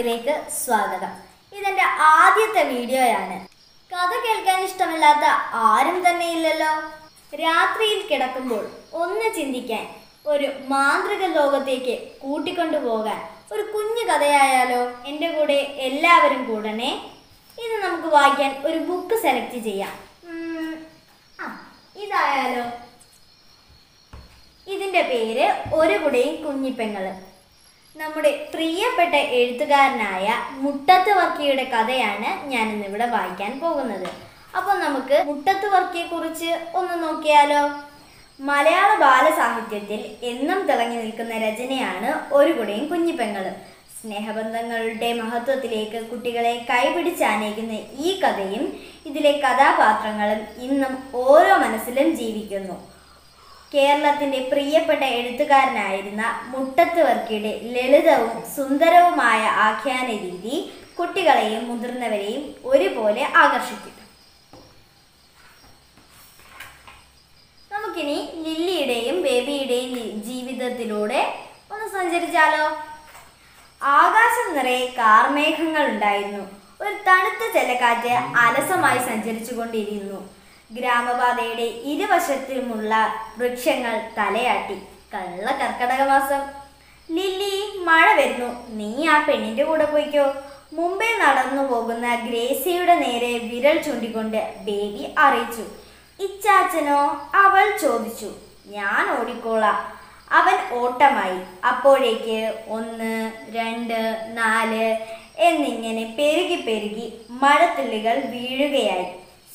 ചരിത്രത്തിലേക്ക് സ്വാഗതം. ഇതെന്റെ ആദ്യത്തെ വീഡിയോയാണ്. കഥ കേൾക്കാൻ ഇഷ്ടമില്ലാത്ത ആരും തന്നെ ഇല്ലല്ലോ. രാത്രിയിൽ കിടക്കുമ്പോൾ ഒന്ന് ചിന്തിക്കാൻ ഒരു മാന്ത്രിക ലോകത്തേക്ക് കൂട്ടിക്കൊണ്ടുപോകാൻ ഒരു കുഞ്ഞു കഥയായാലോ? എന്റെ കൂടെ എല്ലാവരും കൂടണേ. ഇത് നമുക്ക് വായിക്കാൻ ഒരു ബുക്ക് സെലക്ട് ചെയ്യാം. ആ ഇതായാലോ? ഇതിന്റെ പേര് ഒരു കുടയും കുഞ്ഞിപ്പെങ്ങളും. നമ്മുടെ പ്രിയപ്പെട്ട എഴുത്തുകാരനായ മുട്ടത്ത് വർക്കിയുടെ കഥയാണ് ഞാൻ ഇന്നിവിടെ വായിക്കാൻ പോകുന്നത്. അപ്പോൾ നമുക്ക് മുട്ടത്ത് വർക്കിയെ കുറിച്ച് ഒന്ന് നോക്കിയാലോ? മലയാള ബാലസാഹിത്യത്തിൽ എന്നും തിളങ്ങി നിൽക്കുന്ന രചനയാണ് ഒരു കുടയും കുഞ്ഞിപ്പെങ്ങളും. സ്നേഹബന്ധങ്ങളുടെ മഹത്വത്തിലേക്ക് കുട്ടികളെ കൈപിടിച്ചാനേക്കുന്ന ഈ കഥയും ഇതിലെ കഥാപാത്രങ്ങളും ഇന്നും ഓരോ മനസ്സിലും ജീവിക്കുന്നു. കേരളത്തിന്റെ പ്രിയപ്പെട്ട എഴുത്തുകാരനായിരുന്ന മുട്ടത്ത് വർക്കിയുടെ ലളിതവും സുന്ദരവുമായ ആഖ്യാന രീതി കുട്ടികളെയും മുതിർന്നവരെയും ഒരുപോലെ ആകർഷിക്കും. നമുക്കിനി ലില്ലിയുടെയും ബേബിയുടെയും ജീവിതത്തിലൂടെ ഒന്ന് സഞ്ചരിച്ചാലോ? ആകാശം നിറയെ കാർമേഘങ്ങൾ ഉണ്ടായിരുന്നു ഒരു തണുത്ത ജലക്കാറ്റ് അലസമായി സഞ്ചരിച്ചു കൊണ്ടിരുന്നു ഗ്രാമപാതയുടെ ഇരുവശത്തുമുള്ള വൃക്ഷങ്ങൾ തലയാട്ടി. കള്ള കർക്കടകമാസം. ലില്ലി മഴ വരുന്നു. നീ ആ പെണ്ണിന്റെ കൂടെ പോയിക്കോ. മുമ്പേ നടന്നു പോകുന്ന ഗ്രേസിയുടെ നേരെ വിരൽ ചൂണ്ടിക്കൊണ്ട് ബേബി അറിയിച്ചു. ഇച്ചാച്ചനോ അവൾ ചോദിച്ചു. ഞാൻ ഓടിക്കോളാം. അവൻ ഓട്ടമായി. അപ്പോഴേക്ക് ഒന്ന് രണ്ട് നാല് എന്നിങ്ങനെ പെരുകി പെരുകി മഴത്തുള്ളികൾ വീഴുകയായി.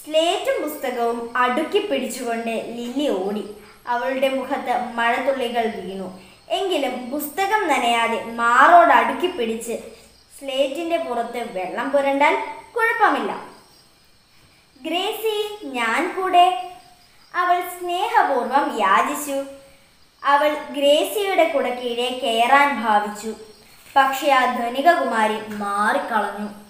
സ്ലേറ്റും പുസ്തകവും അടുക്കി പിടിച്ചുകൊണ്ട് ലില്ലി ഓടി. അവളുടെ മുഖത്ത് മഴത്തുള്ളികൾ വീണു. എങ്കിലും പുസ്തകം നനയാതെ മാറോട് അടുക്കി പിടിച്ച് സ്ലേറ്റിന്റെ പുറത്ത് വെള്ളം പുരണ്ടാൽ കുഴപ്പമില്ല. ഗ്രേസി ഞാൻ കൂടെ. അവൾ സ്നേഹപൂർവം യാചിച്ചു. അവൾ ഗ്രേസിയുടെ കൂടെ കീഴെ കയറാൻ ഭാവിച്ചു. പക്ഷേ ആ ധനികകുമാരി മാറിക്കളഞ്ഞു.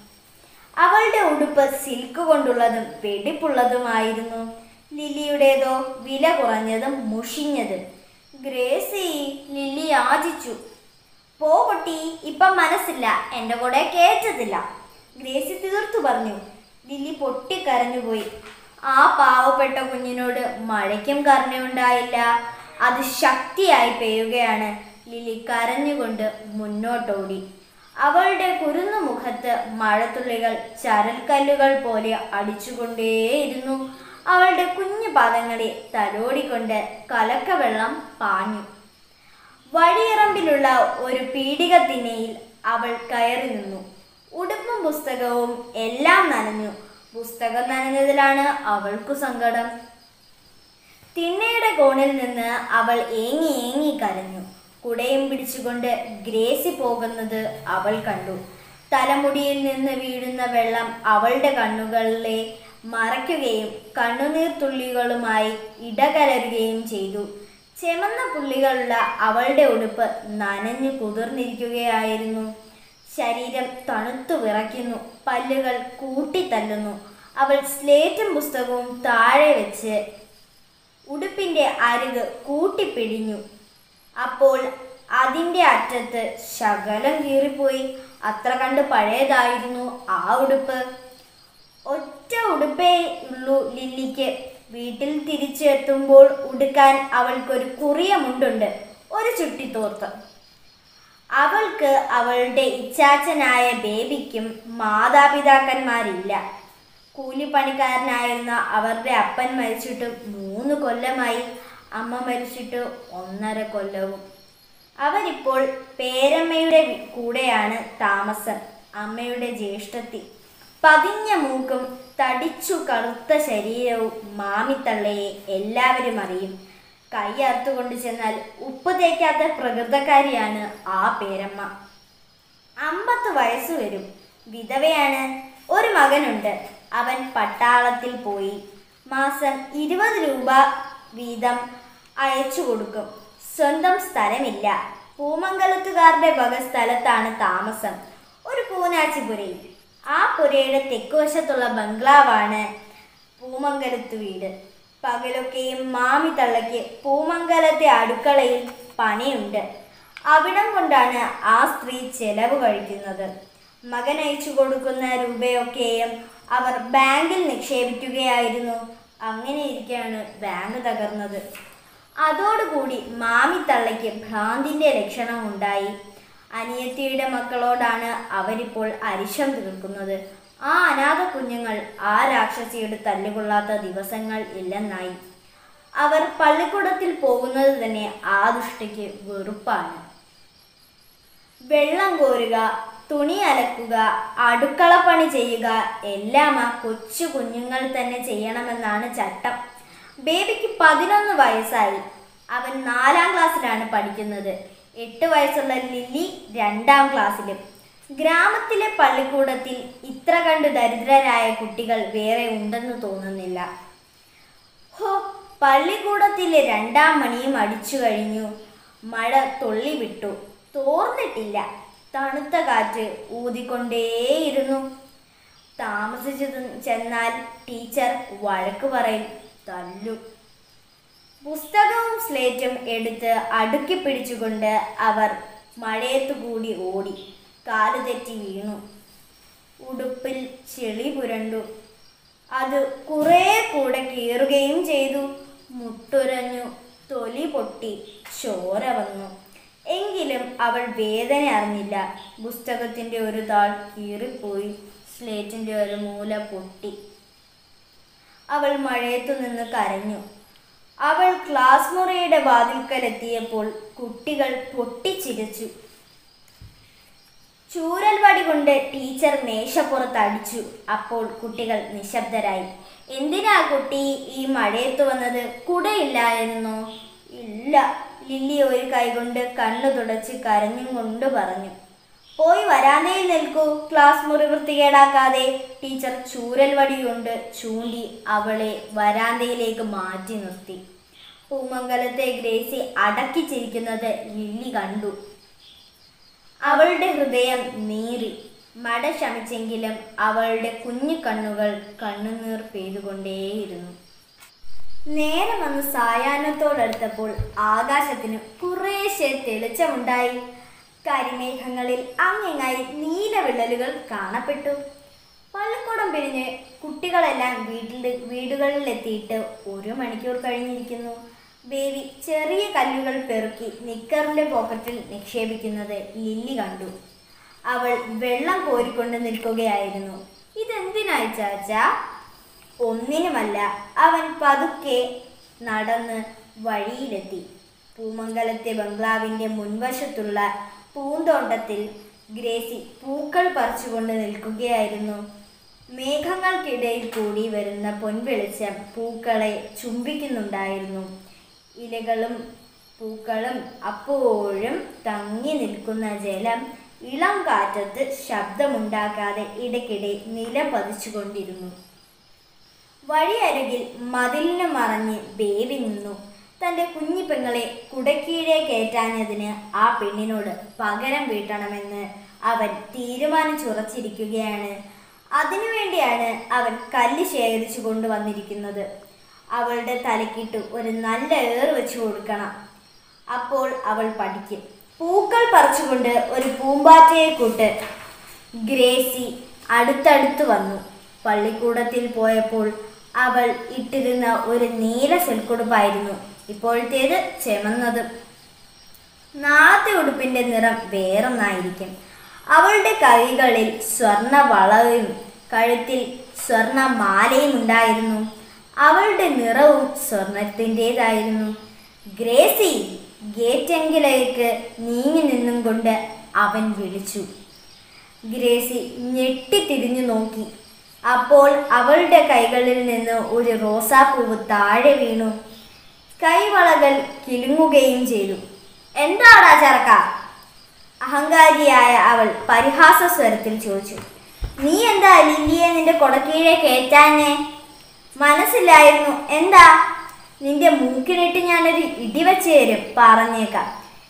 അവളുടെ ഉടുപ്പ് സിൽക്ക് കൊണ്ടുള്ളതും വെടിപ്പുള്ളതുമായിരുന്നു. ലില്ലിയുടേതോ വില കുറഞ്ഞതും മുഷിഞ്ഞതും. ഗ്രേസി ലില്ലി യാചിച്ചു. പോ പൊട്ടി ഇപ്പം മനസ്സില്ല എന്റെ കൂടെ കേറ്റതില്ല. ഗ്രേസി തീർത്തു പറഞ്ഞു. ലില്ലി പൊട്ടിക്കരഞ്ഞുപോയി ആ പാവപ്പെട്ട കുഞ്ഞിനോട് മഴയ്ക്കും കരുണയുണ്ടായില്ല അത് ശക്തിയായി പെയ്യുകയാണ്. ലില്ലി കരഞ്ഞുകൊണ്ട് മുന്നോട്ടോടി. അവളുടെ കുരുന്നു മുഖത്ത് മഴത്തുള്ളികൾ ചരൽക്കല്ലുകൾ പോലെ അടിച്ചുകൊണ്ടേയിരുന്നു. അവളുടെ കുഞ്ഞു പാദങ്ങളെ തലോടിക്കൊണ്ട് കലക്കവെള്ളം പാഞ്ഞു. വഴിയിറമ്പിലുള്ള ഒരു പീഡിക തിന്നയിൽ അവൾ കയറി നിന്നു. ഉടുപ്പും പുസ്തകവും എല്ലാം നനഞ്ഞു. പുസ്തകം നനഞ്ഞതിലാണ് അവൾക്കു സങ്കടം. തിണ്ണയുടെ കോണിൽ നിന്ന് അവൾ ഏങ്ങി ഏങ്ങി കരഞ്ഞു. കുടയും പിടിച്ചുകൊണ്ട് ഗ്രേസി പോകുന്നത് അവൾ കണ്ടു. തലമുടിയിൽ നിന്ന് വീഴുന്ന വെള്ളം അവളുടെ കണ്ണുകളിലെ മറയ്ക്കുകയും കണ്ണുനീർ തുള്ളികളുമായി ഇടകലരുകയും ചെയ്തു. ചെമന്ന പുള്ളികളുള്ള അവളുടെ ഉടുപ്പ് നനഞ്ഞു കുതിർന്നിരിക്കുകയായിരുന്നു. ശരീരം തണുത്തു വിറയ്ക്കുന്നു പല്ലുകൾ കൂട്ടിത്തല്ലുന്നു അവൾ സ്ലേറ്റും പുസ്തകവും താഴെ വെച്ച് ഉടുപ്പിന്റെ അരുത് കൂട്ടിപ്പിടിഞ്ഞു അപ്പോൾ അതിന്റെ അറ്റത്ത് ശകലം കീറിപ്പോയി. അത്ര കണ്ട് പഴയതായിരുന്നു ആ ഉടുപ്പ്. ഒറ്റ ഉടുപ്പേ ഉള്ളൂ ലില്ലിക്ക്. വീട്ടിൽ തിരിച്ചെത്തുമ്പോൾ ഉടുക്കാൻ അവൾക്കൊരു കുറിയ മുണ്ടുണ്ട് ഒരു ചുട്ടി തോർത്ത് അവൾക്ക് അവളുടെ ഇച്ഛാച്ചനായ ബേബിക്കും മാതാപിതാക്കന്മാരില്ല. കൂലിപ്പണിക്കാരനായിരുന്ന അവരുടെ അപ്പൻ മരിച്ചിട്ട് മൂന്ന് കൊല്ലമായി. അമ്മ മരിച്ചിട്ട് ഒന്നര കൊല്ലവും. അവരിപ്പോൾ പേരമ്മയുടെ കൂടെയാണ് താമസം അമ്മയുടെ ജ്യേഷ്ഠത്തി. പതിഞ്ഞ മൂക്കും തടിച്ചു കറുത്ത ശരീരവും മാമിത്തള്ളയെ എല്ലാവരും അറിയും. കൈയർത്തുകൊണ്ട് ചെന്നാൽ ഉപ്പ് തേക്കാത്ത പ്രകൃതക്കാരിയാണ് ആ പേരമ്മ. അമ്പത്ത് വയസ്സ് വരും. വിധവയാണ്. ഒരു മകനുണ്ട്. അവൻ പട്ടാളത്തിൽ പോയി. മാസം ഇരുപത് രൂപ വീതം അയച്ചു കൊടുക്കും. സ്വന്തം സ്ഥലമില്ല. പൂമംഗലത്തുകാരുടെ വക സ്ഥലത്താണ് താമസം. ഒരു പൂനാച്ചിപുരയിൽ ആ പുരയുടെ തെക്കുവശത്തുള്ള ബംഗ്ലാവാണ് പൂമംഗലത്ത് വീട്. പകലൊക്കെയും മാമി തള്ളയ്ക്ക് പൂമംഗലത്തെ അടുക്കളയിൽ പണിയുണ്ട്. അവിടം കൊണ്ടാണ് ആ സ്ത്രീ ചെലവ് കഴിക്കുന്നത്. മകൻ അയച്ചു കൊടുക്കുന്ന രൂപയൊക്കെയും അവർ ബാങ്കിൽ നിക്ഷേപിക്കുകയായിരുന്നു. അങ്ങനെ അങ്ങനെയിരിക്കെയാണ് ബാങ്ക് തകർന്നത്. അതോടുകൂടി ഭ്രാന്തിന്റെ ലക്ഷണം ഉണ്ടായി അനിയത്തിയുടെ മക്കളോടാണ് അവരിപ്പോൾ അരിശം തീർക്കുന്നത്. ആ അനാഥ കുഞ്ഞുങ്ങൾ ആ രാക്ഷസിയുടെ തല്ലുകൊള്ളാത്ത ദിവസങ്ങൾ ഇല്ലെന്നായി. അവർ പള്ളിക്കൂടത്തിൽ പോകുന്നത് തന്നെ ആ ദുഷ്ടയ്ക്ക് വെറുപ്പാണ്. വെള്ളം കോരുക തുണി അലക്കുക അടുക്കള പണി ചെയ്യുക എല്ലാം ആ കൊച്ചു കുഞ്ഞുങ്ങൾ തന്നെ ചെയ്യണമെന്നാണ് ചട്ടം. ബേബിക്ക് പതിനൊന്ന് വയസ്സായി. അവൻ നാലാം ക്ലാസ്സിലാണ് പഠിക്കുന്നത്. എട്ട് വയസ്സുള്ള ലില്ലി രണ്ടാം ക്ലാസ്സിലും. ഗ്രാമത്തിലെ പള്ളിക്കൂടത്തിൽ ഇത്ര കണ്ട് ദരിദ്രരായ കുട്ടികൾ വേറെ ഉണ്ടെന്ന് തോന്നുന്നില്ല. ഹോ പള്ളിക്കൂടത്തിലെ രണ്ടാം മണിയും അടിച്ചു കഴിഞ്ഞു. മഴ തുള്ളി വിട്ടു തോർന്നിട്ടില്ല. തണുത്ത കാറ്റ് ഊതിക്കൊണ്ടേയിരുന്നു. താമസിച്ചു ചെന്നാൽ ടീച്ചർ വഴക്ക് പറയും. തല്ലു. പുസ്തകവും സ്ലേറ്റും എടുത്ത് അടുക്കി പിടിച്ചുകൊണ്ട് അവർ മഴയത്തുകൂടി ഓടി. കാലു തെറ്റി വീണു. ഉടുപ്പിൽ ചെളി പുരണ്ടു. അത് കുറേ കൂടെ കീറുകയും ചെയ്തു. മുട്ടുരഞ്ഞു തൊലി പൊട്ടി ചോര വന്നു. എങ്കിലും അവൾ വേദന അറിഞ്ഞില്ല. പുസ്തകത്തിന്റെ ഒരു താൾ കീറിപ്പോയി. സ്ലേറ്റിന്റെ ഒരു മൂല പൊട്ടി. അവൾ മഴയത്തു നിന്ന് കരഞ്ഞു. അവൾ ക്ലാസ് മുറിയുടെ വാതിൽക്കലെത്തിയപ്പോൾ കുട്ടികൾ പൊട്ടിച്ചിരിച്ചു. ചൂരൽ വടി കൊണ്ട് ടീച്ചർ മേശപ്പുറത്ത് അടിച്ചു. അപ്പോൾ കുട്ടികൾ നിശബ്ദരായി. എന്തിനാ കുട്ടി? ഈ മഴയത്ത് വന്നത് കുടയില്ലായിരുന്നോ ഇല്ല ലില്ലി ഒരു കൈകൊണ്ട് കണ്ണു തുടച്ച് കരഞ്ഞും കൊണ്ട് പറഞ്ഞു. പോയി വരാന്തയിൽ നിൽക്കൂ. ക്ലാസ് മുറി വൃത്തികേടാക്കാതെ ടീച്ചർ ചൂരൽ വടിയുണ്ട് ചൂണ്ടി അവളെ വരാന്തയിലേക്ക് മാറ്റി നിർത്തി. പൂമംഗലത്തെ ഗ്രേസി അടക്കി ചിരിക്കുന്നത് ലില്ലി കണ്ടു. അവളുടെ ഹൃദയം നീറി. മട ശമിച്ചെങ്കിലും അവളുടെ കുഞ്ഞു കണ്ണുകൾ കണ്ണുനീർ പെയ്തുകൊണ്ടേയിരുന്നു. നേരം വന്ന് സായാഹ്നത്തോടടുത്തപ്പോൾ ആകാശത്തിന് കുറേശ്ശെ തെളിച്ചമുണ്ടായി. കരിമേഘങ്ങളിൽ അങ്ങിങ്ങായി നീലവിള്ളലുകൾ കാണപ്പെട്ടു. പള്ളിക്കൂടം പിരിഞ്ഞ് കുട്ടികളെല്ലാം വീട്ടിൽ വീടുകളിലെത്തിയിട്ട് ഒരു മണിക്കൂർ കഴിഞ്ഞിരിക്കുന്നു. ബേബി ചെറിയ കല്ലുകൾ പെറുക്കി നിക്കറിന്റെ പോക്കറ്റിൽ നിക്ഷേപിക്കുന്നത് ലില്ലി കണ്ടു. അവൾ വെള്ളം കോരിക്കൊണ്ട് നിൽക്കുകയായിരുന്നു. ഇതെന്തിനായി ചാച്ച? ഒന്നിനുമല്ല. അവൻ പതുക്കെ നടന്ന് വഴിയിലെത്തി. പൂമംഗലത്തെ ബംഗ്ലാവിന്റെ മുൻവശത്തുള്ള പൂന്തോട്ടത്തിൽ ഗ്രേസി പൂക്കൾ പറിച്ചുകൊണ്ട് നിൽക്കുകയായിരുന്നു. മേഘങ്ങൾക്കിടയിൽ കൂടി വരുന്ന പൊൻവെളിച്ചം പൂക്കളെ ചുംബിക്കുന്നുണ്ടായിരുന്നു. ഇലകളും പൂക്കളും അപ്പോഴും തങ്ങി നിൽക്കുന്ന ജലം ഇളം കാറ്റത്ത് ശബ്ദമുണ്ടാക്കാതെ ഇടയ്ക്കിടെ നില പതിച്ചുകൊണ്ടിരുന്നു. വഴിയരികിൽ മതിലിന് മറഞ്ഞ് ബേബി നിന്നു. തന്റെ കുഞ്ഞി പെങ്ങളെ കുടക്കീഴെ കയറ്റാഞ്ഞതിന് ആ പെണ്ണിനോട് പകരം വീട്ടണമെന്ന് അവൻ തീരുമാനിച്ചുറച്ചിരിക്കുകയാണ്. അതിനുവേണ്ടിയാണ് അവൻ കല്ല് ശേഖരിച്ചു കൊണ്ടുവന്നിരിക്കുന്നത്. അവളുടെ തലക്കിട്ട് ഒരു നല്ല ഏറ് വെച്ചു കൊടുക്കണം. അപ്പോൾ അവൾ പഠിക്കും. പൂക്കൾ പറിച്ചുകൊണ്ട് ഒരു പൂമ്പാറ്റയെ കൂട്ട് ഗ്രേസി അടുത്തടുത്ത് വന്നു. പള്ളിക്കൂടത്തിൽ പോയപ്പോൾ അവൾ ഇട്ടിരുന്ന ഒരു നീല സെൽക്കുടുപ്പായിരുന്നു ഇപ്പോഴത്തേത് ചെമന്നത്. നാളത്തെ ഉടുപ്പിന്റെ നിറം വേറൊന്നായിരിക്കും. അവളുടെ കൈകളിൽ സ്വർണ വളവും കഴുത്തിൽ സ്വർണ മാലയും ഉണ്ടായിരുന്നു. അവളുടെ നിറവും സ്വർണത്തിന്റെതായിരുന്നു ഗ്രേസി ഗേറ്റെങ്കിലേക്ക് നീങ്ങി നിന്നും കൊണ്ട് അവൻ വിളിച്ചു. ഗ്രേസി ഞെട്ടിത്തിരിഞ്ഞു നോക്കി. അപ്പോൾ അവളുടെ കൈകളിൽ നിന്ന് ഒരു റോസാപ്പൂവ് താഴെ വീണു. കൈവളകൾ കിലുങ്ങുകയും ചെയ്തു. എന്താടാ ചർക്ക അഹങ്കാരിയായ അവൾ പരിഹാസ സ്വരത്തിൽ ചോദിച്ചു. നീ എന്താ ലില്ലിയെ നിന്റെ കൊടക്കീഴെ കയറ്റാഞ്ഞേ? മനസ്സിലായിരുന്നു. എന്താ? നിന്റെ മൂക്കിനിട്ട് ഞാനൊരു ഇടിവെച്ച് തരും പറഞ്ഞേക്കാം.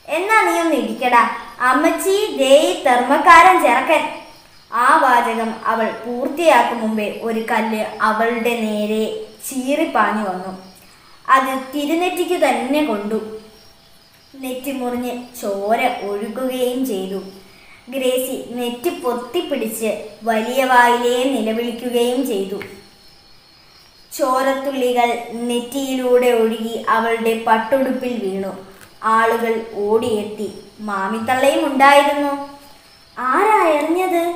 എന്നാ നീ ഒന്ന് ഇടിക്കടാ. അമ്മച്ചി ദേയി തെർമ്മക്കാരൻ ചെറുക്കൻ ആ വാചകം അവൾ പൂർത്തിയാക്കും മുമ്പേ ഒരു കല്ല് അവളുടെ നേരെ ചീറിപ്പാഞ്ഞു വന്നു. അത് തിരുനെറ്റിക്ക് തന്നെ കൊണ്ടു. നെറ്റി മുറിഞ്ഞ് ചോര ഒഴുകുകയും ചെയ്തു. ഗ്രേസി നെറ്റി പൊത്തിപ്പിടിച്ച് വലിയ വായിലേ നിലവിളിക്കുകയും ചെയ്തു. ചോരത്തുള്ളികൾ നെറ്റിയിലൂടെ ഒഴുകി അവളുടെ പട്ടുടുപ്പിൽ വീണു. ആളുകൾ ഓടിയെത്തി. മാമിത്തള്ളയും ഉണ്ടായിരുന്നു. ആരാ എറിഞ്ഞത്?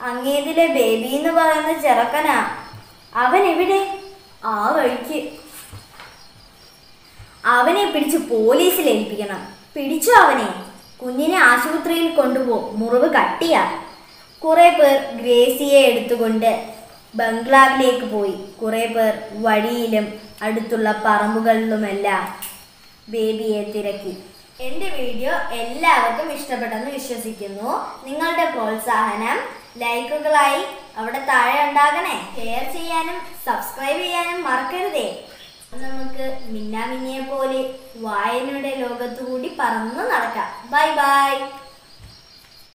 അങ്ങേതിലെ ബേബി എന്ന് പറയുന്ന ചെറുക്കനാ. അവൻ എവിടെ? ആ വഴിക്ക്. അവനെ പിടിച്ച് പോലീസിൽ ഏൽപ്പിക്കണം. പിടിച്ചു അവനെ. കുഞ്ഞിനെ ആശുപത്രിയിൽ കൊണ്ടുപോകും മുറിവ് കട്ടിയാ. കുറെ പേർ ഗ്രേസിയെ എടുത്തുകൊണ്ട് ബംഗ്ലാവിലേക്ക് പോയി. കുറെ പേർ വഴിയിലും അടുത്തുള്ള പറമ്പുകളിലുമെല്ലാം ബേബിയെ തിരക്കി. എന്റെ വീഡിയോ എല്ലാവർക്കും ഇഷ്ടപ്പെട്ടെന്ന് വിശ്വസിക്കുന്നു. നിങ്ങളുടെ പ്രോത്സാഹനം ലൈക്കുകളായി അവിടെ താഴെ ഉണ്ടാകണേ. ഷെയർ ചെയ്യാനും സബ്സ്ക്രൈബ് ചെയ്യാനും മറക്കരുതേ. നമുക്ക് മിന്നാമിന്നിയെ പോലെ വായനയുടെ ലോകത്തുകൂടി പറന്ന് നടക്കാം. Bye bye.